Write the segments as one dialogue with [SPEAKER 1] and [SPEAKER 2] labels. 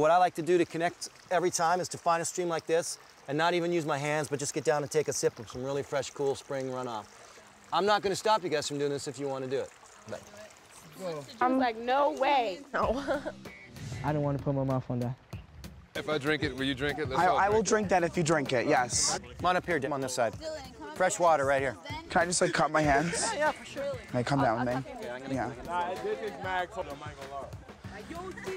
[SPEAKER 1] What I like to do to connect every time is to find a stream like this and not even use my hands, but just get down and take a sip of some really fresh, cool spring runoff. I'm not going to stop you guys from doing this if you want to do it. But
[SPEAKER 2] I'm like, no way.
[SPEAKER 3] No.
[SPEAKER 4] I don't want to put my mouth on that.
[SPEAKER 5] If I drink it, will you drink it? Let's
[SPEAKER 6] I,
[SPEAKER 5] all
[SPEAKER 6] I will
[SPEAKER 5] it.
[SPEAKER 6] drink that if you drink it, yes.
[SPEAKER 1] come on up here, Dim, on this side. Fresh water right here.
[SPEAKER 6] Can I just like cut my hands?
[SPEAKER 3] yeah, for sure.
[SPEAKER 6] Like come down with me? Yeah.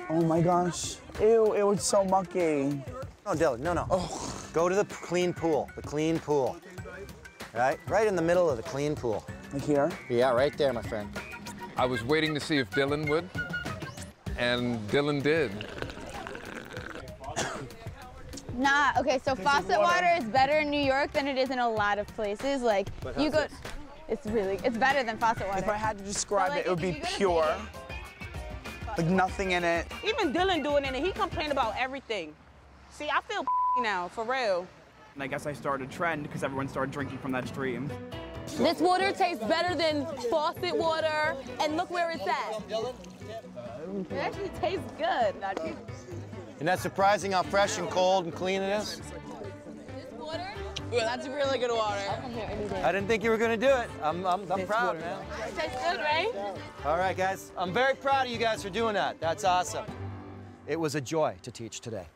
[SPEAKER 6] Oh my gosh. Ew, it was so mucky.
[SPEAKER 1] No, Dylan, no, no. Oh. Go to the clean pool, the clean pool. Right? Right in the middle of the clean pool.
[SPEAKER 6] Like here?
[SPEAKER 1] Yeah, right there, my friend.
[SPEAKER 5] I was waiting to see if Dylan would, and Dylan did.
[SPEAKER 2] Nah, okay, so faucet water. is better in New York than it is in a lot of places. Like, you go, it's really, it's better than faucet water.
[SPEAKER 6] If I had to describe
[SPEAKER 2] So, like,
[SPEAKER 6] it, it would be
[SPEAKER 2] you go
[SPEAKER 6] pure.
[SPEAKER 2] Vegas-
[SPEAKER 6] Like nothing in it.
[SPEAKER 3] Even Dylan doing it, and he complained about everything. See, I feel now, for real.
[SPEAKER 7] And I guess I started a trend because everyone started drinking from that stream.
[SPEAKER 8] This water tastes better than faucet water, and look where it's at.
[SPEAKER 2] It actually tastes good.
[SPEAKER 1] Isn't that surprising how fresh and cold and clean it is?
[SPEAKER 8] This water?
[SPEAKER 3] Yeah, that's really good water.
[SPEAKER 1] I didn't think you were going to do it. I'm, I'm, I'm proud, man.
[SPEAKER 2] It tastes good, right?
[SPEAKER 1] All right, guys. I'm very proud of you guys for doing that. That's awesome. It was a joy to teach today.